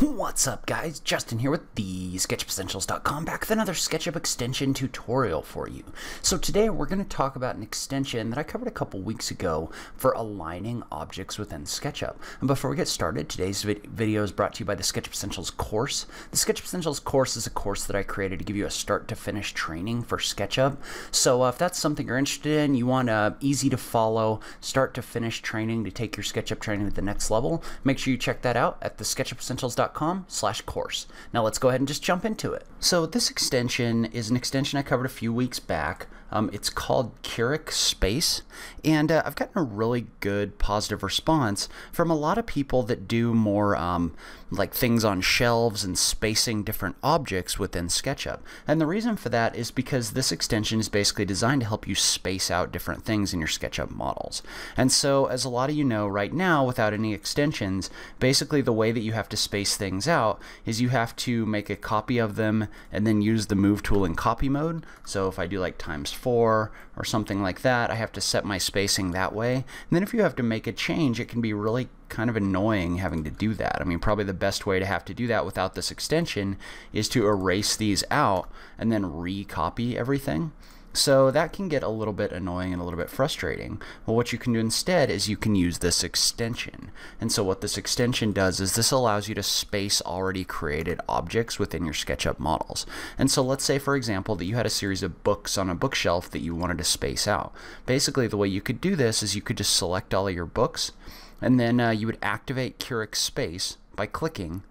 What's up guys, Justin here with the SketchUpEssentials.com back with another SketchUp extension tutorial for you. So today we're going to talk about an extension that I covered a couple weeks ago for aligning objects within SketchUp. And before we get started, today's video is brought to you by the SketchUp Essentials course. The SketchUp Essentials course is a course that I created to give you a start to finish training for SketchUp. So uh, if that's something you're interested in, you want a easy to follow start to finish training to take your SketchUp training to the next level, make sure you check that out at the SketchUpEssentials.com slash course. Now let's go ahead and just jump into it. So this extension is an extension I covered a few weeks back. Um, it's called Curic Space, and uh, I've gotten a really good positive response from a lot of people that do more um, like things on shelves and spacing different objects within SketchUp. And the reason for that is because this extension is basically designed to help you space out different things in your SketchUp models. And so, as a lot of you know right now, without any extensions, basically the way that you have to space things out is you have to make a copy of them and then use the move tool in copy mode. So if I do like times four or something like that, I have to set my spacing that way. And then if you have to make a change, it can be really kind of annoying having to do that. I mean, probably the best way to have to do that without this extension is to erase these out and then recopy everything. So that can get a little bit annoying and a little bit frustrating. Well, what you can do instead is you can use this extension. And so what this extension does is this allows you to space already created objects within your SketchUp models. And so let's say, for example, that you had a series of books on a bookshelf that you wanted to space out. Basically, the way you could do this is you could just select all of your books, and then uh, you would activate Curic Space by clicking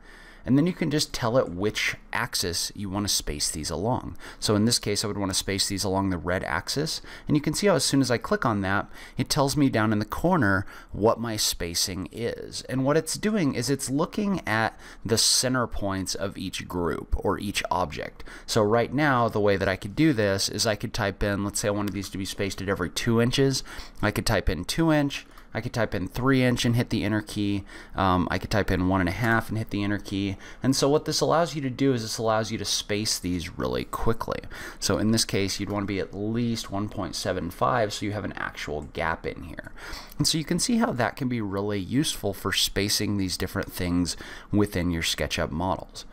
and then you can just tell it which axis you want to space these along. So in this case I would want to space these along the red axis and you can see how as soon as I click on that it tells me down in the corner what my spacing is and what it's doing is it's looking at the center points of each group or each object. So right now the way that I could do this is I could type in let's say I wanted these to be spaced at every two inches I could type in two inch I could type in 3 inch and hit the enter key. Um, I could type in 1.5 and hit the enter key. And so what this allows you to do is this allows you to space these really quickly. So in this case, you'd want to be at least 1.75 so you have an actual gap in here. And so you can see how that can be really useful for spacing these different things within your SketchUp models.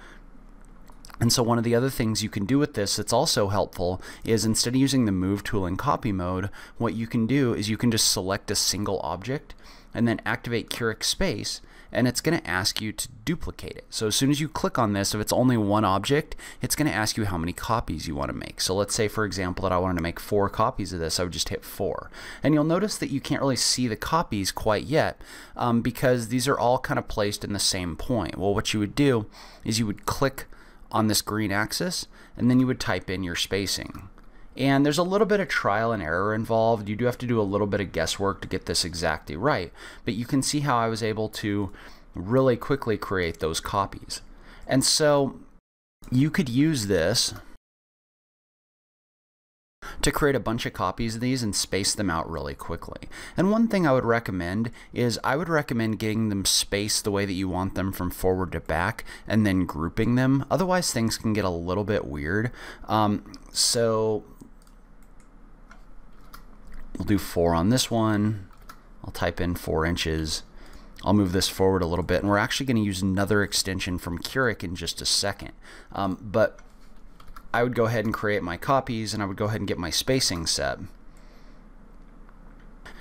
And so one of the other things you can do with this that's also helpful is instead of using the move tool in copy mode, what you can do is you can just select a single object and then activate Curic Space and it's going to ask you to duplicate it. So as soon as you click on this, if it's only one object, it's going to ask you how many copies you want to make. So let's say, for example, that I wanted to make four copies of this, I would just hit four. And you'll notice that you can't really see the copies quite yet um, because these are all kind of placed in the same point. Well, what you would do is you would click on this green axis, and then you would type in your spacing. And there's a little bit of trial and error involved. You do have to do a little bit of guesswork to get this exactly right, but you can see how I was able to really quickly create those copies. And so you could use this to create a bunch of copies of these and space them out really quickly. And one thing I would recommend is I would recommend getting them spaced the way that you want them from forward to back and then grouping them. Otherwise things can get a little bit weird. Um, so we'll do four on this one. I'll type in four inches. I'll move this forward a little bit and we're actually going to use another extension from Curic in just a second. Um, but I would go ahead and create my copies and I would go ahead and get my spacing set.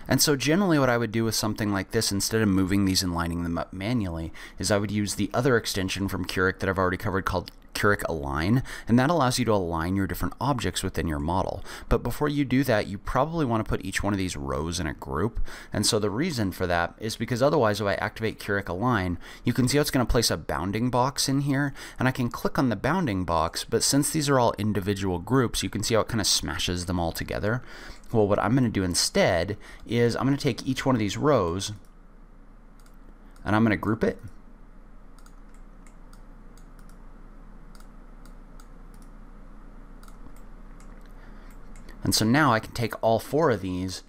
And so generally what I would do with something like this, instead of moving these and lining them up manually, is I would use the other extension from Curic that I've already covered called Curic Align, and that allows you to align your different objects within your model. But before you do that, you probably want to put each one of these rows in a group. And so the reason for that is because otherwise if I activate Curic Align, you can see how it's going to place a bounding box in here, and I can click on the bounding box, but since these are all individual groups, you can see how it kind of smashes them all together. Well, what I'm going to do instead is I'm going to take each one of these rows and I'm going to group it And so now I can take all four of these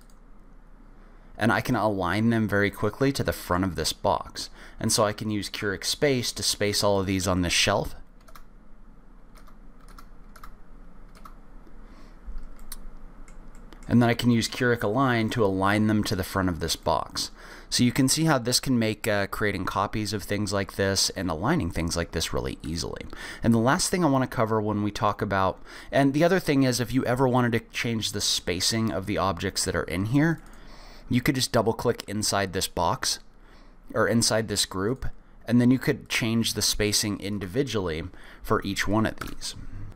and I can align them very quickly to the front of this box. And so I can use Curic Space to space all of these on this shelf. And then I can use Curic Align to align them to the front of this box. So you can see how this can make uh, creating copies of things like this and aligning things like this really easily. And the last thing I want to cover when we talk about, and the other thing is if you ever wanted to change the spacing of the objects that are in here, you could just double click inside this box or inside this group and then you could change the spacing individually for each one of these.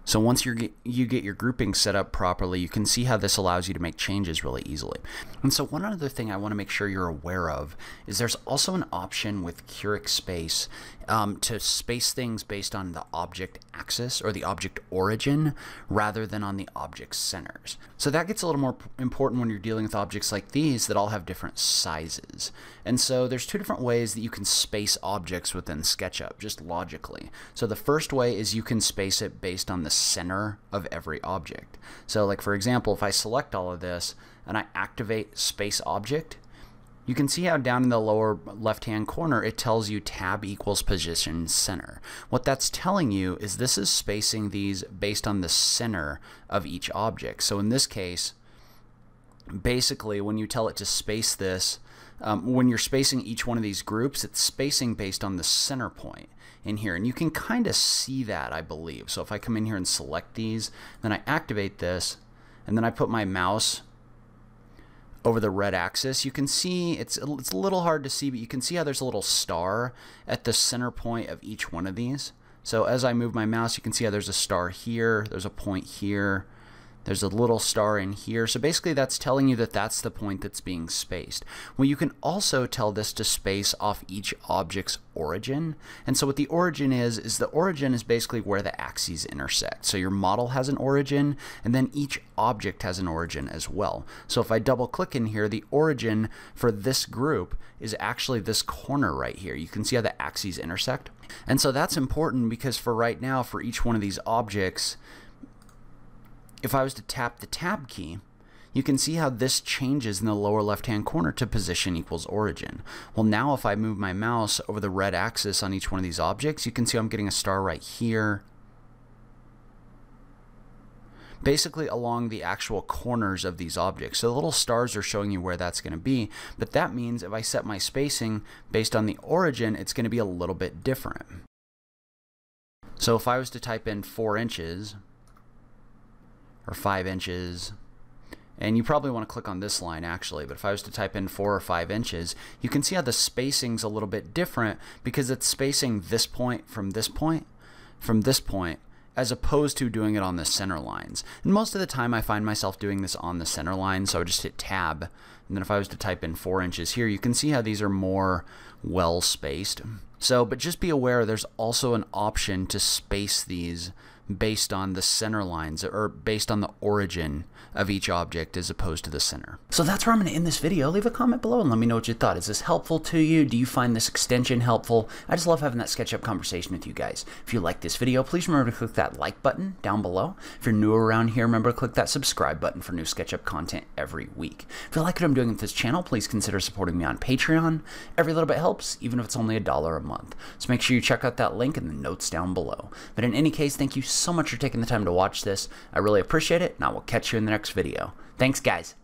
So once you you get your grouping set up properly, you can see how this allows you to make changes really easily. And so one other thing I want to make sure you're aware of is there's also an option with Curic Space um, to space things based on the object axis or the object origin rather than on the object centers. So that gets a little more important when you're dealing with objects like these that all have different sizes. And so there's two different ways that you can space objects within SketchUp, just logically. So the first way is you can space it based on the center of every object. So like for example, if I select all of this and I activate space object, you can see how down in the lower left hand corner it tells you tab equals position center. What that's telling you is this is spacing these based on the center of each object. So in this case, basically when you tell it to space this, um, when you're spacing each one of these groups, it's spacing based on the center point in here. And you can kind of see that, I believe. So if I come in here and select these, then I activate this, and then I put my mouse over the red axis, you can see it's it's a little hard to see, but you can see how there's a little star at the center point of each one of these. So as I move my mouse, you can see how there's a star here, there's a point here, there's a little star in here. So basically that's telling you that that's the point that's being spaced. Well, you can also tell this to space off each object's origin. And so what the origin is, is the origin is basically where the axes intersect. So your model has an origin, and then each object has an origin as well. So if I double click in here, the origin for this group is actually this corner right here. You can see how the axes intersect. And so that's important because for right now, for each one of these objects, if I was to tap the tab key, you can see how this changes in the lower left hand corner to position equals origin. Well now if I move my mouse over the red axis on each one of these objects, you can see I'm getting a star right here, basically along the actual corners of these objects. So the little stars are showing you where that's going to be, but that means if I set my spacing based on the origin, it's going to be a little bit different. So if I was to type in 4 inches, or 5 inches. And you probably want to click on this line actually, but if I was to type in 4 or 5 inches, you can see how the spacing's a little bit different because it's spacing this point from this point from this point as opposed to doing it on the center lines. And most of the time I find myself doing this on the center line, so I just hit tab. And then if I was to type in 4 inches here, you can see how these are more well spaced. So, but just be aware there's also an option to space these based on the center lines or based on the origin of each object as opposed to the center. So that's where I'm going to end this video. Leave a comment below and let me know what you thought. Is this helpful to you? Do you find this extension helpful? I just love having that SketchUp conversation with you guys. If you like this video, please remember to click that like button down below. If you're new around here, remember to click that subscribe button for new SketchUp content every week. If you like what I'm doing with this channel, please consider supporting me on Patreon. Every little bit helps, even if it's only a dollar a month. So make sure you check out that link in the notes down below. But in any case, thank you so much for taking the time to watch this. I really appreciate it, and I will catch you in the next video. Thanks, guys.